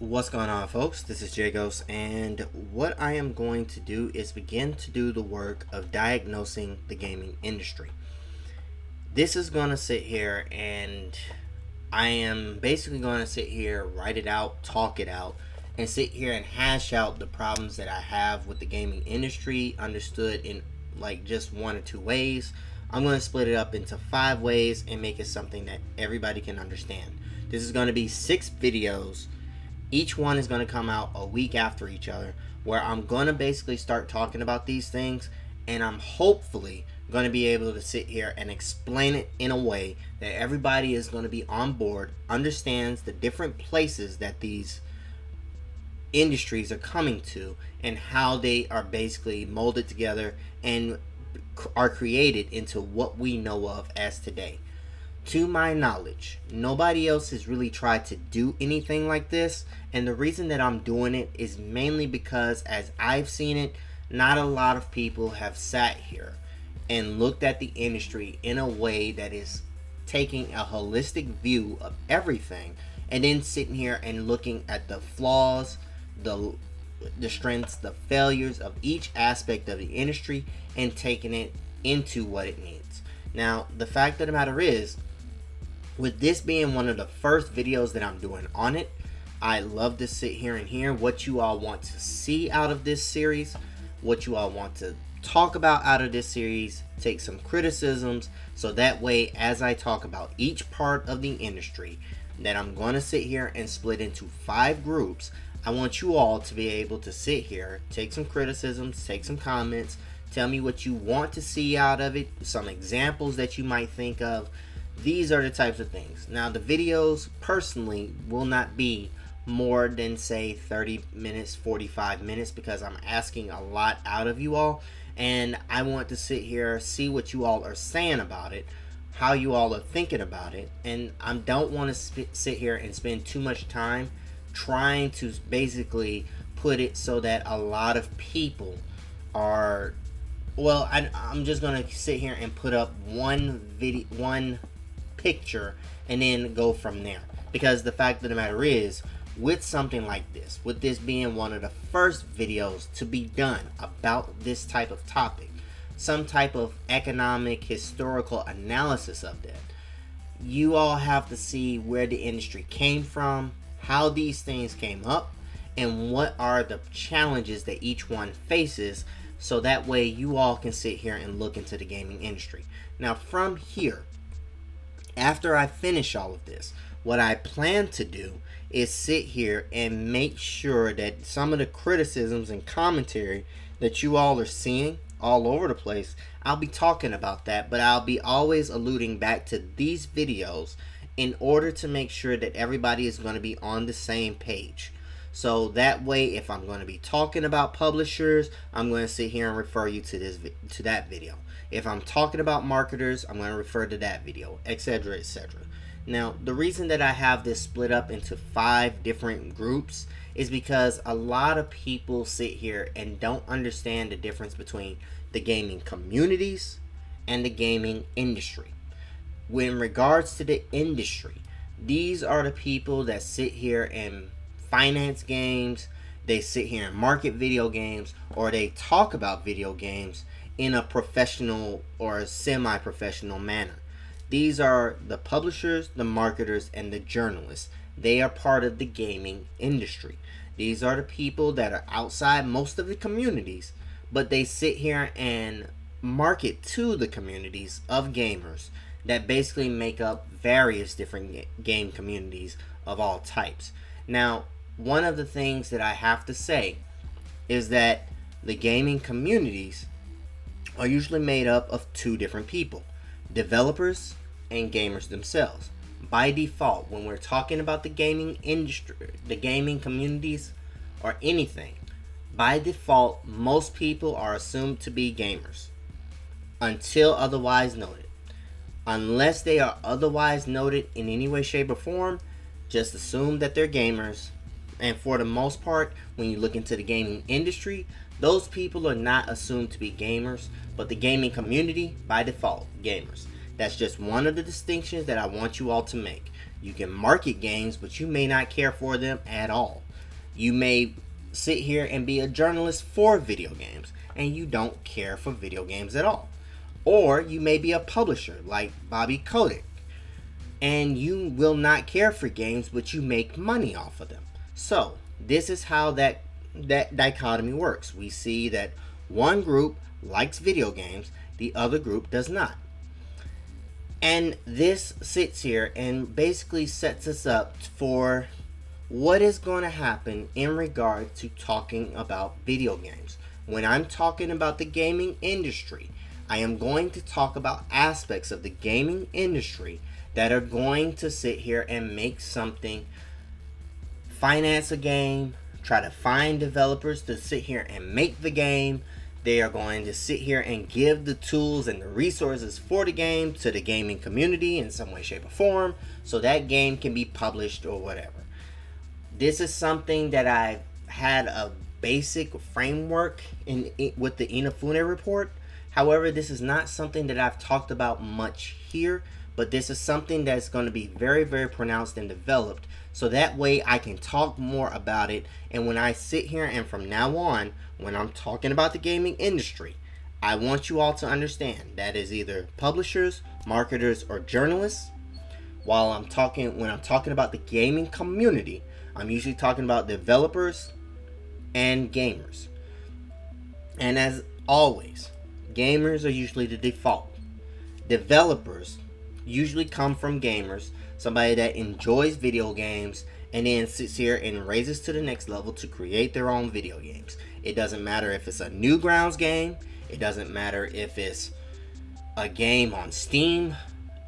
What's going on, folks? This is Jagos, and what I am going to do is begin to do the work of diagnosing the gaming industry. This is going to sit here, and I am basically going to sit here, write it out, talk it out, and sit here and hash out the problems that I have with the gaming industry, understood in like just one or two ways. I'm going to split it up into five ways and make it something that everybody can understand. This is going to be six videos each one is going to come out a week after each other where I'm going to basically start talking about these things and I'm hopefully going to be able to sit here and explain it in a way that everybody is going to be on board, understands the different places that these industries are coming to and how they are basically molded together and are created into what we know of as today to my knowledge, nobody else has really tried to do anything like this. And the reason that I'm doing it is mainly because, as I've seen it, not a lot of people have sat here and looked at the industry in a way that is taking a holistic view of everything and then sitting here and looking at the flaws, the the strengths, the failures of each aspect of the industry and taking it into what it needs. Now, the fact of the matter is, with this being one of the first videos that I'm doing on it, I love to sit here and hear what you all want to see out of this series, what you all want to talk about out of this series, take some criticisms, so that way as I talk about each part of the industry, that I'm going to sit here and split into five groups. I want you all to be able to sit here, take some criticisms, take some comments, tell me what you want to see out of it, some examples that you might think of, these are the types of things. Now, the videos personally will not be more than say 30 minutes, 45 minutes because I'm asking a lot out of you all and I want to sit here see what you all are saying about it, how you all are thinking about it, and I don't want to sit here and spend too much time trying to basically put it so that a lot of people are well I, am just gonna sit here and put up one video one picture and then go from there. Because the fact of the matter is, with something like this, with this being one of the first videos to be done about this type of topic, some type of economic historical analysis of that, you all have to see where the industry came from, how these things came up, and what are the challenges that each one faces so that way you all can sit here and look into the gaming industry. Now, from here, after I finish all of this, what I plan to do is sit here and make sure that some of the criticisms and commentary that you all are seeing all over the place, I'll be talking about that, but I'll be always alluding back to these videos in order to make sure that everybody is going to be on the same page. So that way, if I'm going to be talking about publishers, I'm going to sit here and refer you to this to that video. If I'm talking about marketers, I'm going to refer to that video, etc., etc. Now, the reason that I have this split up into five different groups is because a lot of people sit here and don't understand the difference between the gaming communities and the gaming industry. When regards to the industry, these are the people that sit here and finance games, they sit here and market video games, or they talk about video games in a professional or semi professional manner. These are the publishers, the marketers, and the journalists. They are part of the gaming industry. These are the people that are outside most of the communities, but they sit here and market to the communities of gamers that basically make up various different game communities of all types. Now, one of the things that I have to say is that the gaming communities are usually made up of two different people developers and gamers themselves. By default, when we're talking about the gaming industry, the gaming communities, or anything, by default, most people are assumed to be gamers until otherwise noted. Unless they are otherwise noted in any way, shape, or form, just assume that they're gamers and for the most part, when you look into the gaming industry, those people are not assumed to be gamers, but the gaming community, by default, gamers. That's just one of the distinctions that I want you all to make. You can market games, but you may not care for them at all. You may sit here and be a journalist for video games and you don't care for video games at all. Or you may be a publisher like Bobby Kotick and you will not care for games but you make money off of them. So, this is how that that dichotomy works. We see that one group likes video games, the other group does not. And this sits here and basically sets us up for what is going to happen in regard to talking about video games. When I'm talking about the gaming industry, I am going to talk about aspects of the gaming industry that are going to sit here and make something finance a game, try to find developers to sit here and make the game, they are going to sit here and give the tools and the resources for the game to the gaming community in some way, shape, or form so that game can be published or whatever. This is something that I've had a basic framework in, in with the Inafune report. However, this is not something that I've talked about much here, but this is something that's going to be very, very pronounced and developed so that way I can talk more about it. And when I sit here and from now on, when I'm talking about the gaming industry, I want you all to understand that is either publishers, marketers, or journalists. While I'm talking, when I'm talking about the gaming community, I'm usually talking about developers and gamers. And as always, gamers are usually the default. Developers usually come from gamers, somebody that enjoys video games and then sits here and raises to the next level to create their own video games. It doesn't matter if it's a Newgrounds game, it doesn't matter if it's a game on Steam.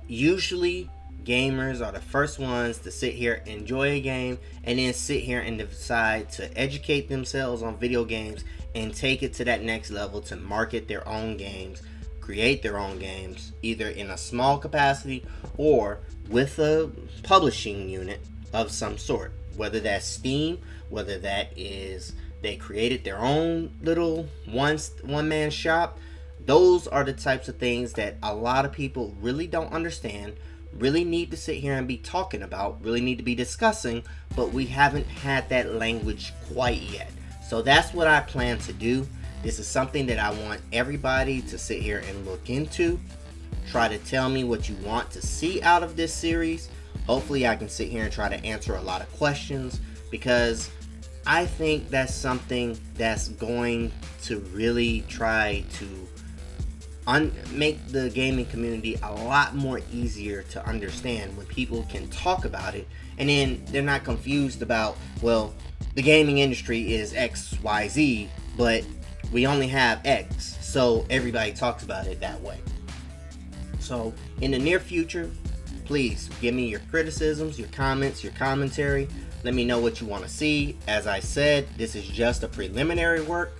Usually, gamers are the first ones to sit here, enjoy a game, and then sit here and decide to educate themselves on video games and take it to that next level to market their own games, create their own games, either in a small capacity or with a publishing unit of some sort, whether that's Steam, whether that is they created their own little one one man shop. Those are the types of things that a lot of people really don't understand, really need to sit here and be talking about, really need to be discussing, but we haven't had that language quite yet. So that's what I plan to do. This is something that I want everybody to sit here and look into. Try to tell me what you want to see out of this series. Hopefully, I can sit here and try to answer a lot of questions because I think that's something that's going to really try to make the gaming community a lot more easier to understand when people can talk about it and then they're not confused about, well, the gaming industry is XYZ, but we only have X, so everybody talks about it that way. So, in the near future, please give me your criticisms, your comments, your commentary. Let me know what you want to see. As I said, this is just a preliminary work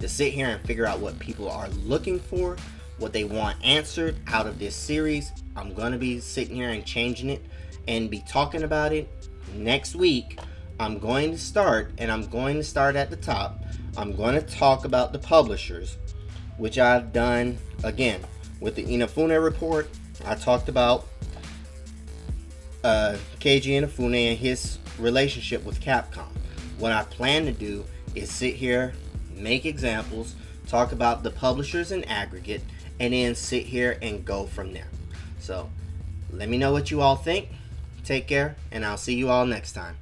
to sit here and figure out what people are looking for, what they want answered out of this series. I'm going to be sitting here and changing it and be talking about it next week. I'm going to start, and I'm going to start at the top. I'm going to talk about the publishers, which I've done again with the Inafune report, I talked about uh, Inafune and his relationship with Capcom. What I plan to do is sit here, make examples, talk about the publishers in aggregate, and then sit here and go from there. So, let me know what you all think. Take care, and I'll see you all next time.